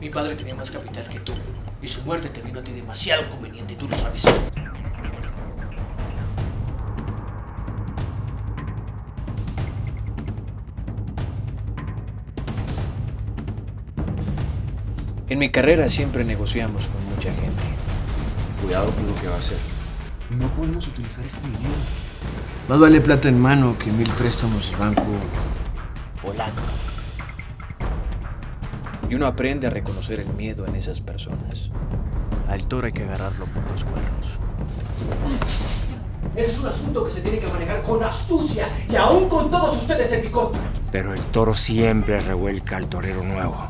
Mi padre tenía más capital que tú. Y su muerte te vino a ti demasiado conveniente, tú lo sabes. En mi carrera siempre negociamos con mucha gente. Cuidado con lo que va a hacer. No podemos utilizar ese dinero. Más vale plata en mano que mil préstamos de banco volando. Y uno aprende a reconocer el miedo en esas personas. Al toro hay que agarrarlo por los cuernos. Ese es un asunto que se tiene que manejar con astucia y aún con todos ustedes en mi contra. Pero el toro siempre revuelca al torero nuevo.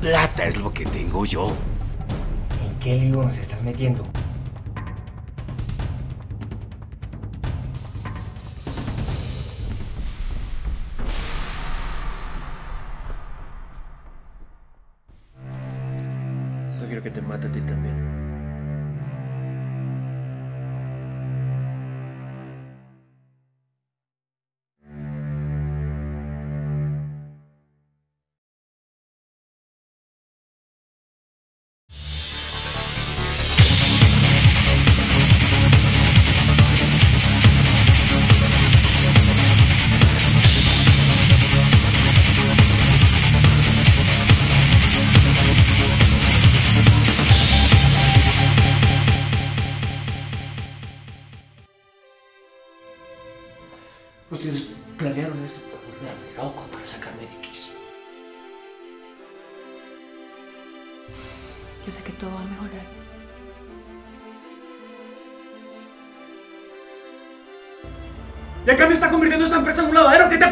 Plata es lo que tengo yo. ¿En qué lío nos estás metiendo? Quiero que te mate a ti también. Ustedes planearon esto para volverme loco, para sacarme de quicio. Yo sé que todo va a mejorar. ¿Y acá me está convirtiendo esta empresa en un lavadero? ¿Qué te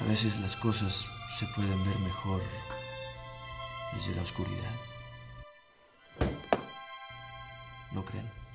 A veces las cosas se pueden ver mejor desde la oscuridad. ¿No creen?